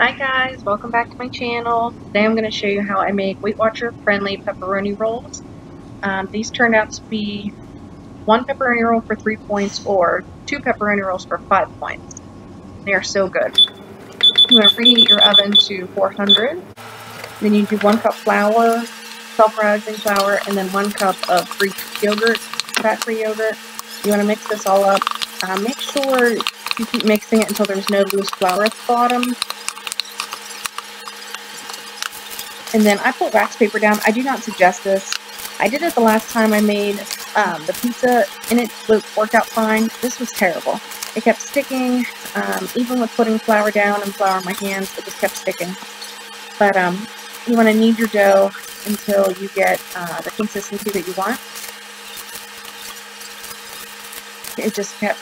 Hi guys, welcome back to my channel. Today I'm going to show you how I make Weight Watcher friendly pepperoni rolls. Um, these turned out to be one pepperoni roll for three points or two pepperoni rolls for five points. They are so good. You want to preheat your oven to 400. Then you do one cup flour, self-rising flour, and then one cup of Greek yogurt, fat-free yogurt. You want to mix this all up. Uh, make sure you keep mixing it until there's no loose flour at the bottom. And then I put wax paper down. I do not suggest this. I did it the last time I made um, the pizza, and it worked out fine. This was terrible. It kept sticking. Um, even with putting flour down and flour in my hands, it just kept sticking. But um, you want to knead your dough until you get uh, the consistency that you want. It just kept,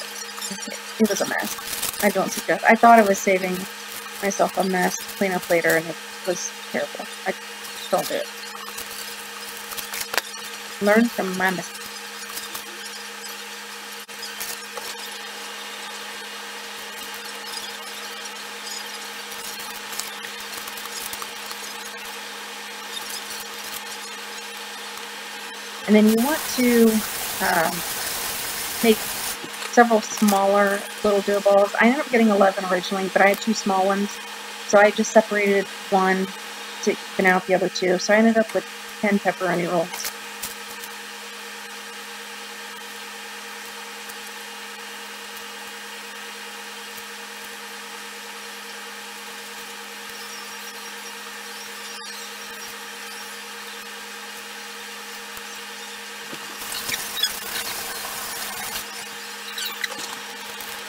it was a mess. I don't suggest, I thought I was saving myself a mess to clean up later, and it was terrible. I don't do it. Learn from my mistakes. And then you want to um, make several smaller little dough balls. I ended up getting 11 originally, but I had two small ones. So I just separated one to even out the other two. So I ended up with 10 pepperoni rolls.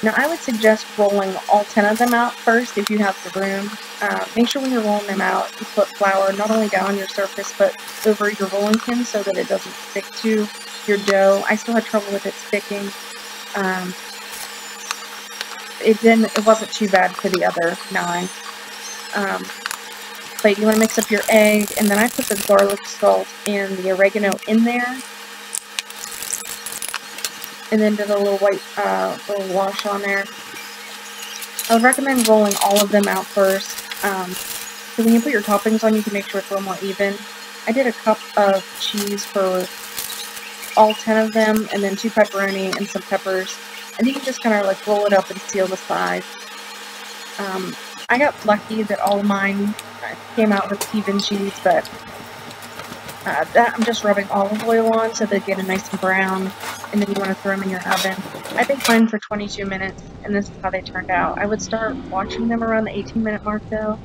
Now I would suggest rolling all 10 of them out first if you have the room. Uh, make sure when you're rolling them out, you put flour not only down your surface, but over your rolling pin so that it doesn't stick to your dough. I still had trouble with it sticking. Um, it didn't, it wasn't too bad for the other nine. Um, but you want to mix up your egg, and then I put the garlic salt and the oregano in there and then did a little white uh, little wash on there. I would recommend rolling all of them out first. Um, so when you put your toppings on, you can make sure it's a little more even. I did a cup of cheese for all 10 of them, and then two pepperoni and some peppers. And you can just kind of like roll it up and seal the sides. Um, I got lucky that all of mine came out with even cheese, but uh, that I'm just rubbing olive oil on so they get a nice and brown, and then you want to throw them in your oven. I baked mine for 22 minutes, and this is how they turned out. I would start watching them around the 18 minute mark though.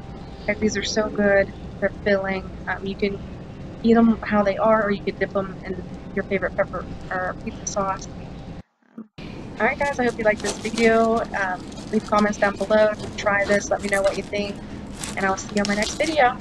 Like, these are so good, they're filling. Um, you can eat them how they are, or you could dip them in your favorite pepper or pizza sauce. Um, Alright guys, I hope you liked this video. Um, leave comments down below. Try this, let me know what you think, and I'll see you on my next video.